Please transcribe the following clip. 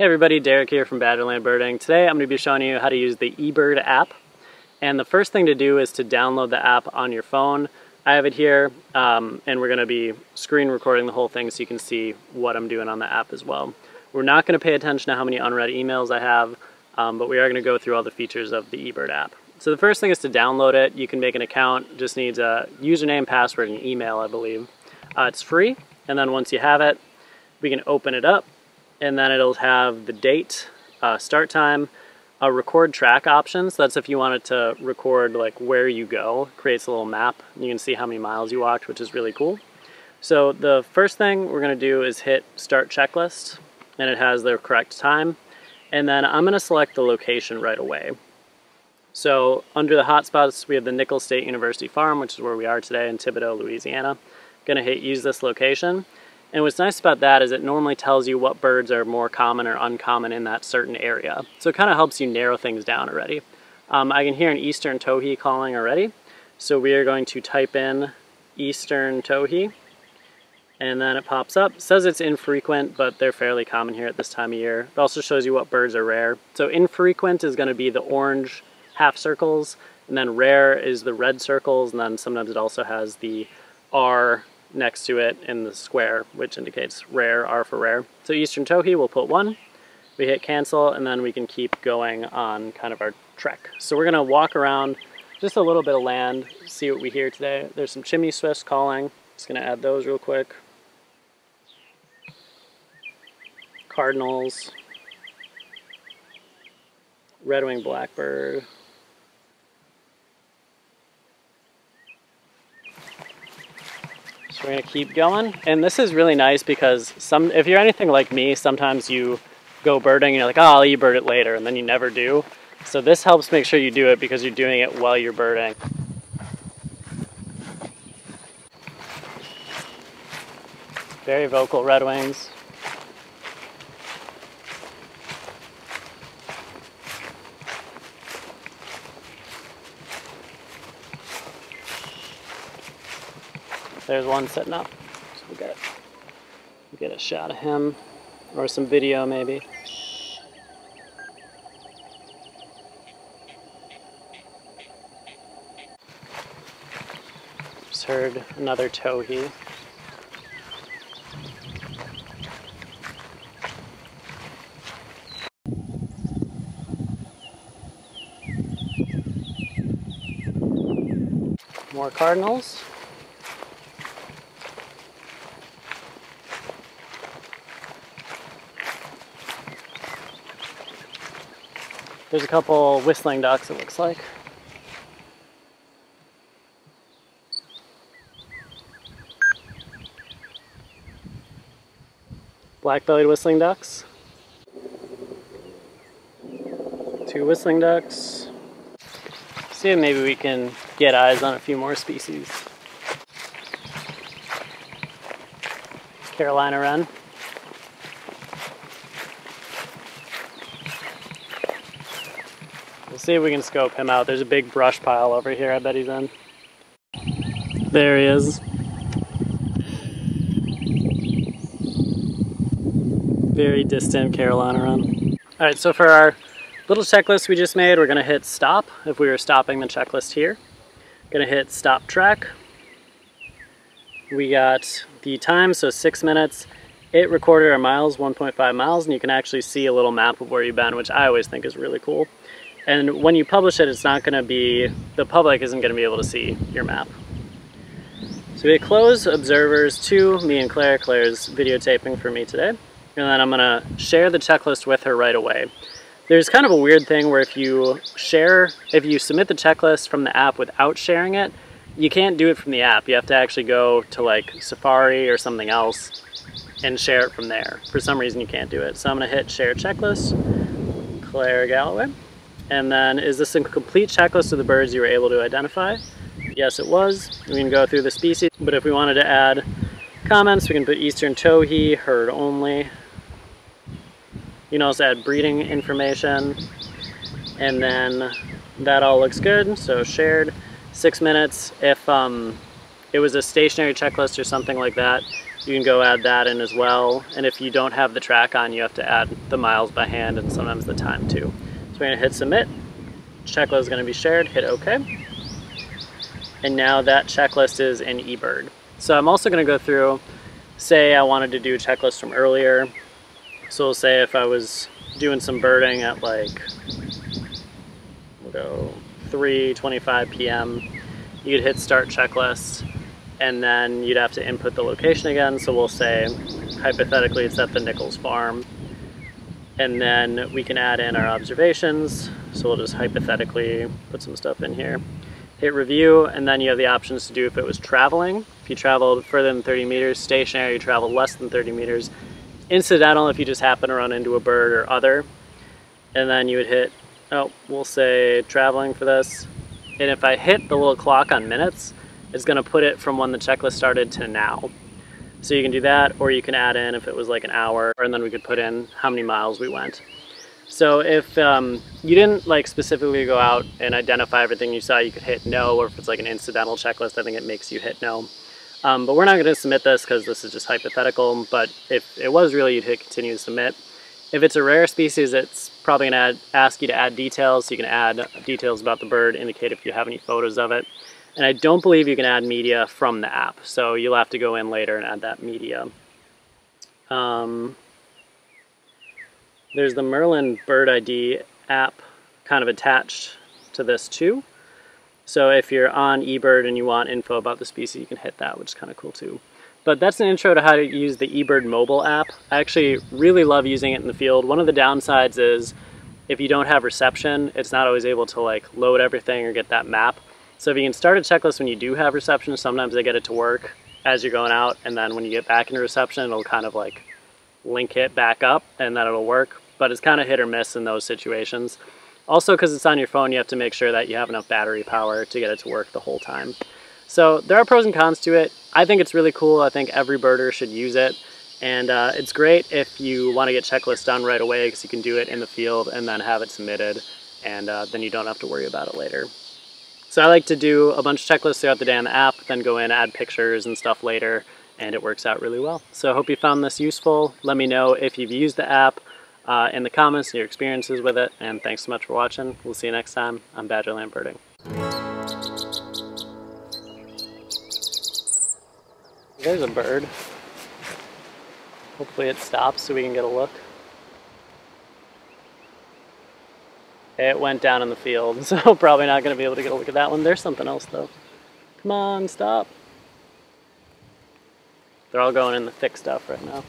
Hey everybody, Derek here from Badgerland Birding. Today I'm going to be showing you how to use the eBird app. And the first thing to do is to download the app on your phone. I have it here, um, and we're going to be screen recording the whole thing so you can see what I'm doing on the app as well. We're not going to pay attention to how many unread emails I have, um, but we are going to go through all the features of the eBird app. So the first thing is to download it. You can make an account, just needs a username, password, and email, I believe. Uh, it's free, and then once you have it, we can open it up and then it'll have the date, uh, start time, a record track option. So that's if you wanted to record like where you go, it creates a little map. And you can see how many miles you walked, which is really cool. So the first thing we're gonna do is hit start checklist and it has the correct time. And then I'm gonna select the location right away. So under the hotspots, we have the Nicholls State University Farm, which is where we are today in Thibodaux, Louisiana. I'm gonna hit use this location. And what's nice about that is it normally tells you what birds are more common or uncommon in that certain area. So it kind of helps you narrow things down already. Um, I can hear an eastern towhee calling already. So we are going to type in eastern towhee and then it pops up. It says it's infrequent, but they're fairly common here at this time of year. It also shows you what birds are rare. So infrequent is gonna be the orange half circles, and then rare is the red circles, and then sometimes it also has the R next to it in the square, which indicates rare, R for rare. So Eastern Towhee, we'll put one. We hit cancel, and then we can keep going on kind of our trek. So we're gonna walk around just a little bit of land, see what we hear today. There's some chimney swifts calling. Just gonna add those real quick. Cardinals. Red-winged blackbird. So we're gonna keep going. And this is really nice because some, if you're anything like me, sometimes you go birding and you're like, oh, I'll e-bird it later, and then you never do. So this helps make sure you do it because you're doing it while you're birding. Very vocal red wings. There's one sitting up. So we'll get, we'll get a shot of him or some video maybe. Just heard another towhee. More cardinals. There's a couple whistling ducks, it looks like. Black-bellied whistling ducks. Two whistling ducks. See if maybe we can get eyes on a few more species. Carolina wren. See if we can scope him out. There's a big brush pile over here. I bet he's in. There he is. Very distant Carolina wren. All right, so for our little checklist we just made, we're gonna hit stop if we were stopping the checklist here. Gonna hit stop track. We got the time, so six minutes. It recorded our miles, 1.5 miles, and you can actually see a little map of where you've been, which I always think is really cool. And when you publish it, it's not gonna be, the public isn't gonna be able to see your map. So we close observers to me and Claire. Claire's videotaping for me today. And then I'm gonna share the checklist with her right away. There's kind of a weird thing where if you share, if you submit the checklist from the app without sharing it, you can't do it from the app. You have to actually go to like Safari or something else and share it from there. For some reason you can't do it. So I'm gonna hit share checklist, Claire Galloway. And then, is this a complete checklist of the birds you were able to identify? Yes, it was. We can go through the species, but if we wanted to add comments, we can put eastern towhee, heard only. You can also add breeding information. And then that all looks good, so shared. Six minutes. If um, it was a stationary checklist or something like that, you can go add that in as well. And if you don't have the track on, you have to add the miles by hand and sometimes the time too. We're gonna hit submit. Checklist is gonna be shared, hit okay. And now that checklist is in eBird. So I'm also gonna go through, say I wanted to do a checklist from earlier. So we'll say if I was doing some birding at like, we'll go 3.25 p.m., you could hit start checklist and then you'd have to input the location again. So we'll say, hypothetically, it's at the Nicholls farm. And then we can add in our observations. So we'll just hypothetically put some stuff in here. Hit review, and then you have the options to do if it was traveling. If you traveled further than 30 meters, stationary, you traveled less than 30 meters. Incidental, if you just happen to run into a bird or other. And then you would hit, oh, we'll say traveling for this. And if I hit the little clock on minutes, it's gonna put it from when the checklist started to now. So you can do that, or you can add in if it was like an hour, and then we could put in how many miles we went. So if um, you didn't like specifically go out and identify everything you saw, you could hit no, or if it's like an incidental checklist, I think it makes you hit no. Um, but we're not gonna submit this because this is just hypothetical, but if it was really, you'd hit continue to submit. If it's a rare species, it's probably gonna add, ask you to add details, so you can add details about the bird, indicate if you have any photos of it. And I don't believe you can add media from the app, so you'll have to go in later and add that media. Um, there's the Merlin Bird ID app kind of attached to this too. So if you're on eBird and you want info about the species, you can hit that, which is kind of cool too. But that's an intro to how to use the eBird mobile app. I actually really love using it in the field. One of the downsides is if you don't have reception, it's not always able to like load everything or get that map. So if you can start a checklist when you do have reception, sometimes they get it to work as you're going out, and then when you get back into reception, it'll kind of like link it back up and then it'll work. But it's kind of hit or miss in those situations. Also, because it's on your phone, you have to make sure that you have enough battery power to get it to work the whole time. So there are pros and cons to it. I think it's really cool. I think every birder should use it. And uh, it's great if you want to get checklists done right away because you can do it in the field and then have it submitted. And uh, then you don't have to worry about it later. So I like to do a bunch of checklists throughout the day on the app, then go in, add pictures and stuff later, and it works out really well. So I hope you found this useful. Let me know if you've used the app uh, in the comments, your experiences with it, and thanks so much for watching. We'll see you next time on Badgerland Birding. There's a bird. Hopefully it stops so we can get a look. It went down in the field, so probably not going to be able to get a look at that one. There's something else though. Come on, stop. They're all going in the thick stuff right now.